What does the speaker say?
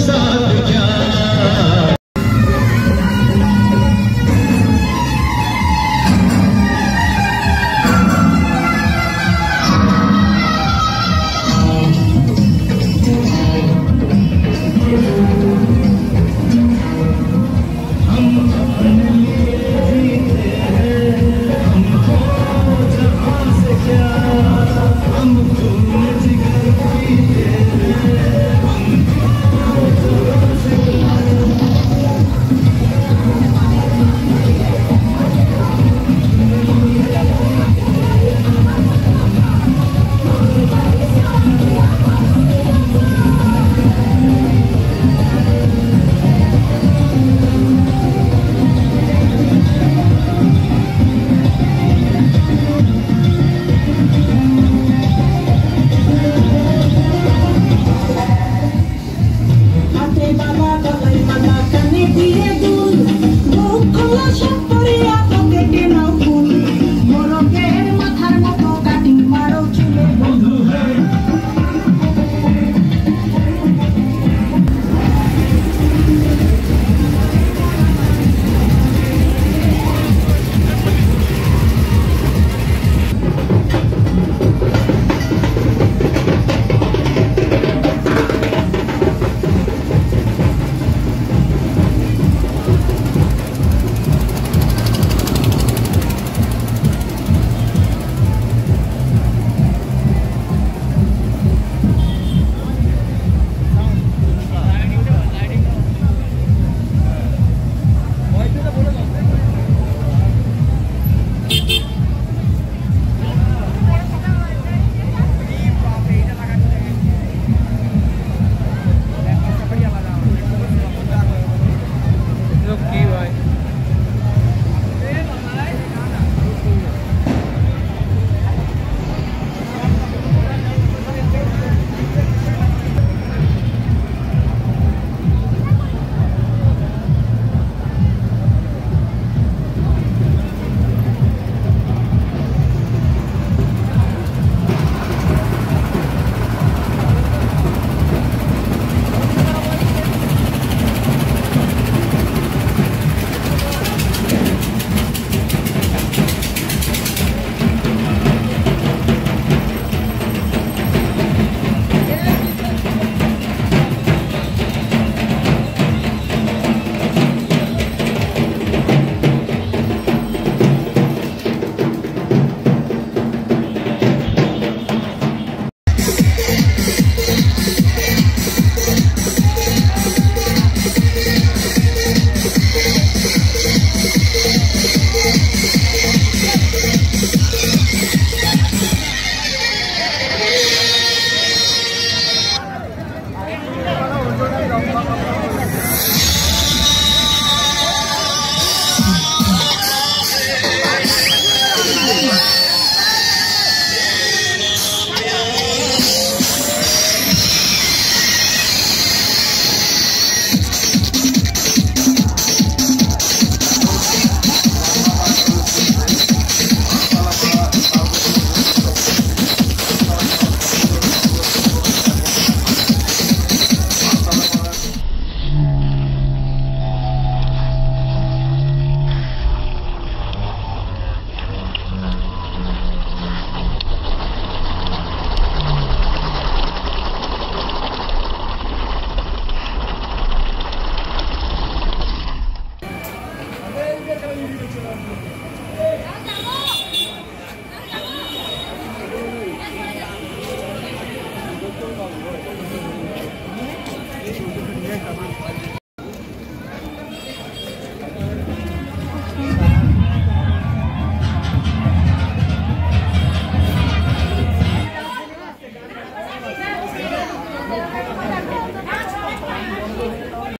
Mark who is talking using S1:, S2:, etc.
S1: Krishna
S2: 爱情。Allah Allah.